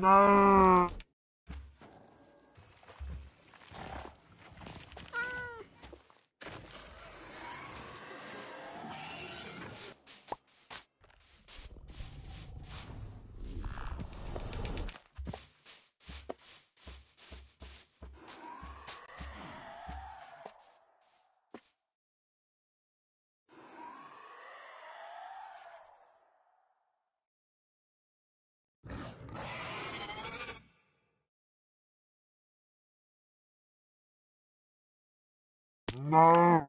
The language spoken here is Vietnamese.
No. No.